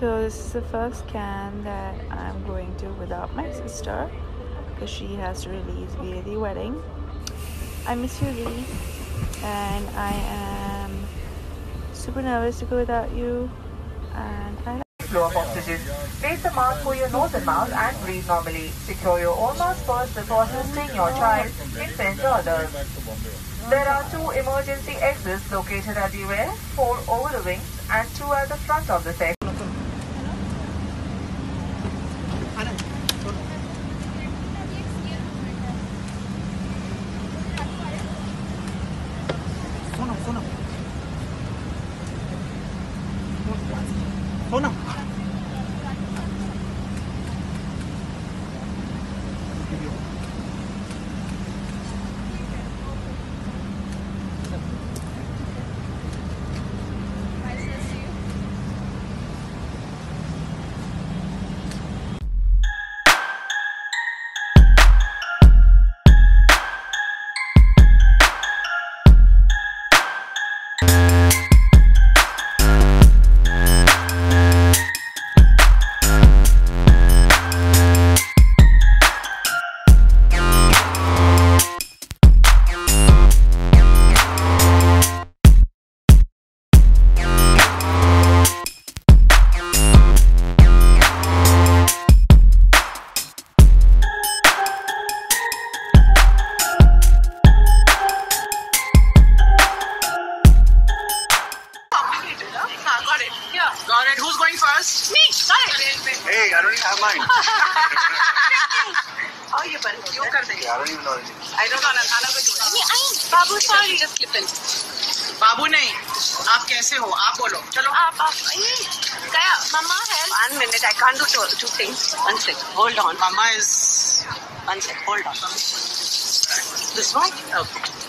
So this is the first Cannes that I'm going to without my sister because she has to release Veere Di Wedding. I miss you, Lee, and I am super nervous to go without you. And I flow of. Place the mask for your nose and mouth and breathe normally. Secure your own mask first before assisting your child, infant or others. There are two emergency exits located at the rear, four over the wings and two at the front of the section. Thôi nào Got it. Who's going first? Me. Got it. Hey, I don't even have mine. How you but you कर देंगे. I don't even know anything. I don't know. Nana will do it. Babu sorry. Just clip in. बाबू नहीं. आप कैसे हो? आप बोलो. चलो. आप आप गया मम्मा help one minute I can't do two, two things one sec hold on Mama is. one sec hold on this one okay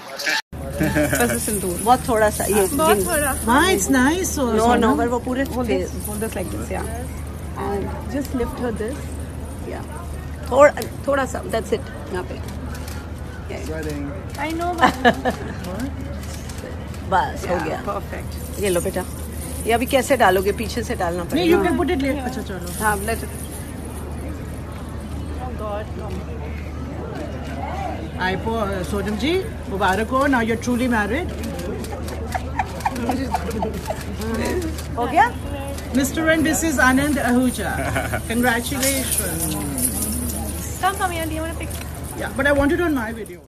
sindoor. बहुत थोड़ा सा ये बहुत थोड़ा हाँ इट्स नाइस नो नो पर वो पूरे लाइक दिस या and just lift her this या थोड़ा थोड़ा सा दैट्स इट यहाँ पे। आई नो बस हो गया। परफेक्ट ये लो बेटा। ये अभी कैसे डालोगे? पीछे से डालना पड़ेगा। नहीं you can put it late अच्छा चलो। हाँ लेट गॉड आई पो सोनम जी मुबारक हो नाउ यूर ट्रूली मैरिड हो गया? Mister and this is Anand Ahuja congratulation come come यार ये वाला पिक या but I wanted on my video